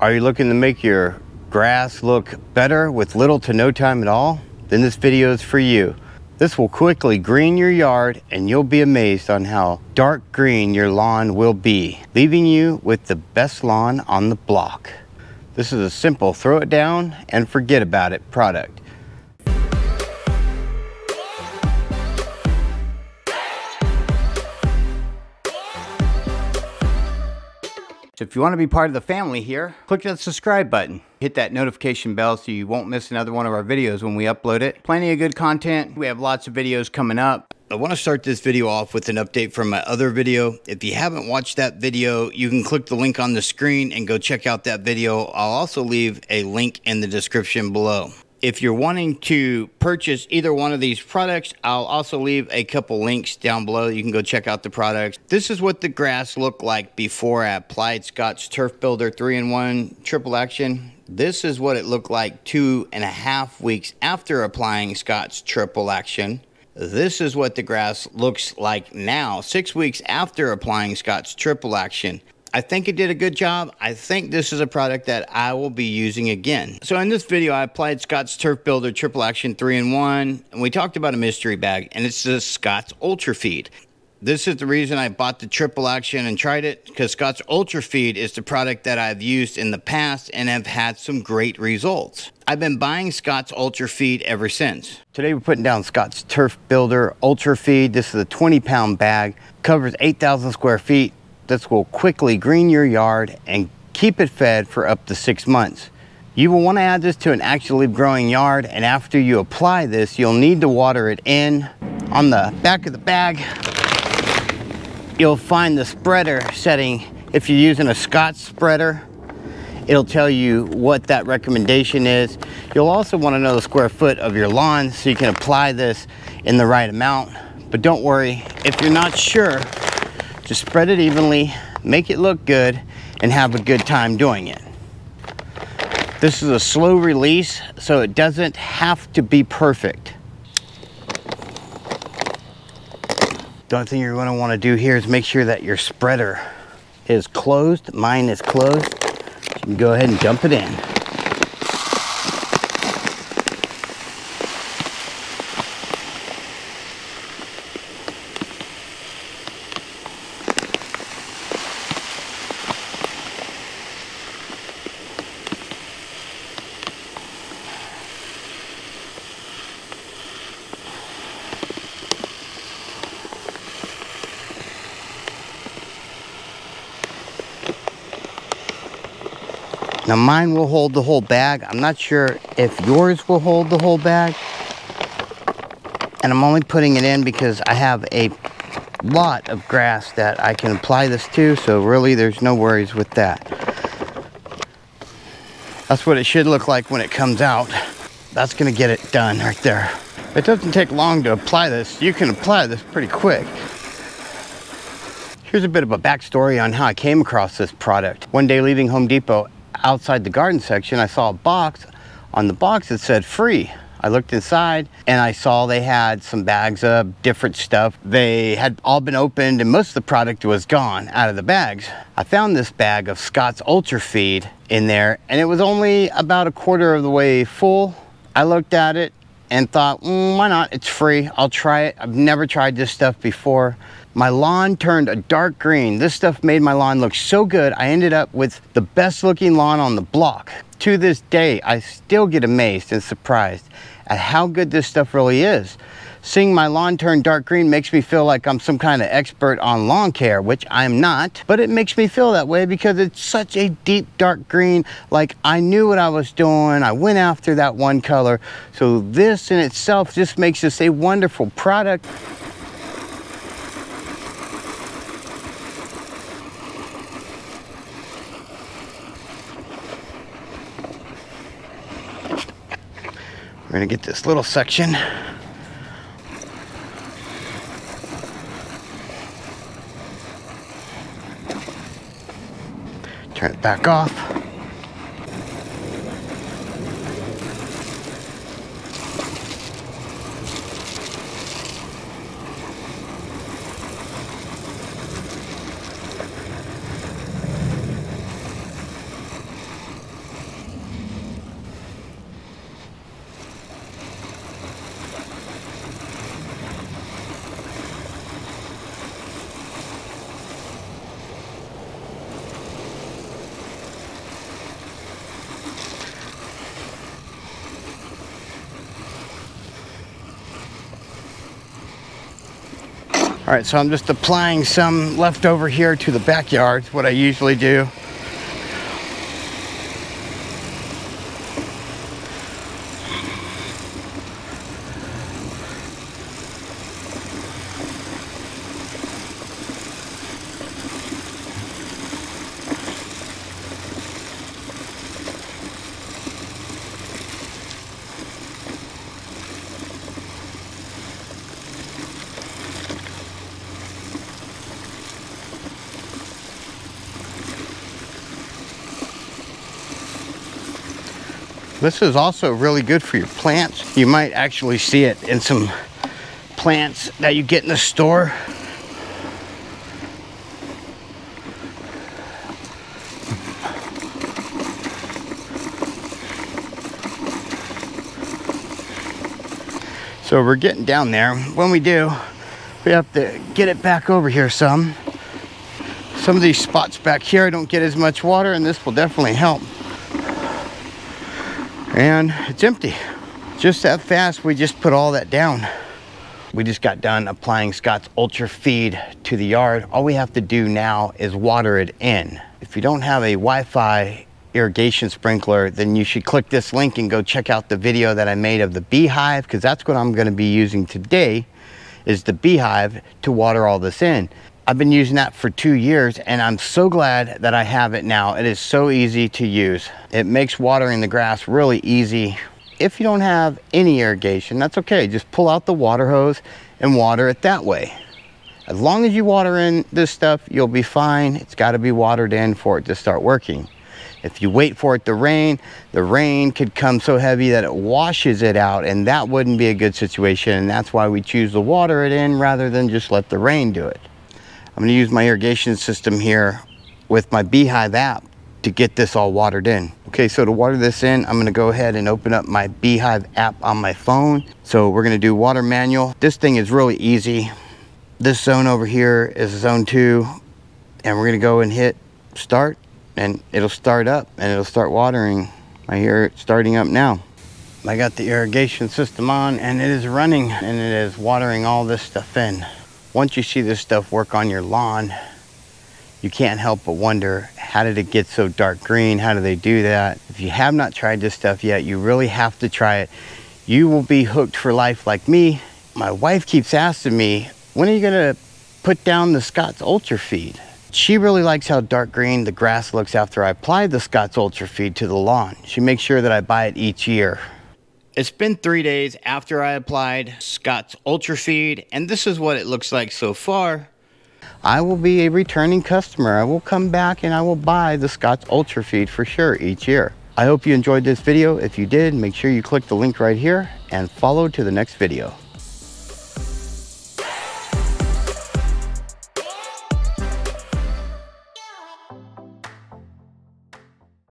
Are you looking to make your grass look better with little to no time at all? Then this video is for you. This will quickly green your yard and you'll be amazed on how dark green your lawn will be, leaving you with the best lawn on the block. This is a simple throw it down and forget about it product. So if you want to be part of the family here, click that subscribe button. Hit that notification bell so you won't miss another one of our videos when we upload it. Plenty of good content. We have lots of videos coming up. I want to start this video off with an update from my other video. If you haven't watched that video, you can click the link on the screen and go check out that video. I'll also leave a link in the description below. If you're wanting to purchase either one of these products, I'll also leave a couple links down below. You can go check out the products. This is what the grass looked like before I applied Scotts Turf Builder 3-in-1 Triple Action. This is what it looked like two and a half weeks after applying Scotts Triple Action. This is what the grass looks like now, six weeks after applying Scotts Triple Action. I think it did a good job. I think this is a product that I will be using again. So in this video, I applied Scotts Turf Builder Triple Action 3-in-1, and we talked about a mystery bag, and it's the Scotts Ultra Feed. This is the reason I bought the triple action and tried it because Scotts Ultra Feed is the product that I've used in the past and have had some great results. I've been buying Scotts Ultra Feed ever since. Today we're putting down Scotts Turf Builder Ultra Feed. This is a 20 pound bag, covers 8,000 square feet, this will quickly green your yard and keep it fed for up to six months. You will want to add this to an actively growing yard and after you apply this, you'll need to water it in. On the back of the bag, you'll find the spreader setting. If you're using a Scott spreader, it'll tell you what that recommendation is. You'll also want to know the square foot of your lawn so you can apply this in the right amount. But don't worry, if you're not sure, just spread it evenly, make it look good, and have a good time doing it. This is a slow release, so it doesn't have to be perfect. The only thing you're to want to do here is make sure that your spreader is closed. Mine is closed. You can go ahead and dump it in. Now mine will hold the whole bag. I'm not sure if yours will hold the whole bag. And I'm only putting it in because I have a lot of grass that I can apply this to. So really there's no worries with that. That's what it should look like when it comes out. That's gonna get it done right there. It doesn't take long to apply this. You can apply this pretty quick. Here's a bit of a backstory on how I came across this product. One day leaving Home Depot, outside the garden section, I saw a box. On the box it said free. I looked inside and I saw they had some bags of different stuff. They had all been opened and most of the product was gone out of the bags. I found this bag of Scotts Ultra Feed in there and it was only about a quarter of the way full. I looked at it and thought, mm, why not? It's free. I'll try it. I've never tried this stuff before. My lawn turned a dark green. This stuff made my lawn look so good. I ended up with the best looking lawn on the block. To this day, I still get amazed and surprised at how good this stuff really is. Seeing my lawn turn dark green makes me feel like I'm some kind of expert on lawn care, which I'm not, but it makes me feel that way because it's such a deep dark green. Like I knew what I was doing. I went after that one color. So this in itself just makes this a wonderful product. Gonna get this little section. Turn it back off. All right, so I'm just applying some leftover here to the backyard, what I usually do. This is also really good for your plants. You might actually see it in some plants that you get in the store. So we're getting down there. When we do, we have to get it back over here some. Some of these spots back here don't get as much water and this will definitely help and it's empty. Just that fast, we just put all that down. We just got done applying Scotts Ultra Feed to the yard. All we have to do now is water it in. If you don't have a Wi-Fi irrigation sprinkler, then you should click this link and go check out the video that I made of the B-hyve because that's what I'm gonna be using today is the B-hyve to water all this in. I've been using that for two years and I'm so glad that I have it now. It is so easy to use. It makes watering the grass really easy. If you don't have any irrigation, that's okay. Just pull out the water hose and water it that way. As long as you water in this stuff, you'll be fine. It's gotta be watered in for it to start working. If you wait for it to rain, the rain could come so heavy that it washes it out and that wouldn't be a good situation. And that's why we choose to water it in rather than just let the rain do it. I'm gonna use my irrigation system here with my B-hyve app to get this all watered in. Okay, so to water this in, I'm gonna go ahead and open up my B-hyve app on my phone. So we're gonna do water manual. This thing is really easy. This zone over here is zone two, and we're gonna go and hit start, and it'll start up, and it'll start watering. I hear it starting up now. I got the irrigation system on, and it is running, and it is watering all this stuff in once you see this stuff work on your lawn, you can't help but wonder, how did it get so dark green? How do they do that? If you have not tried this stuff yet, you really have to try it. You will be hooked for life like me. My wife keeps asking me, when are you gonna put down the Scotts Ultra Feed? She really likes how dark green the grass looks after I apply the Scotts Ultra Feed to the lawn. She makes sure that I buy it each year. It's been three days after I applied Scotts Ultra Feed, and this is what it looks like so far. I will be a returning customer. I will come back and I will buy the Scotts Ultra Feed for sure each year. I hope you enjoyed this video. If you did, make sure you click the link right here and follow to the next video.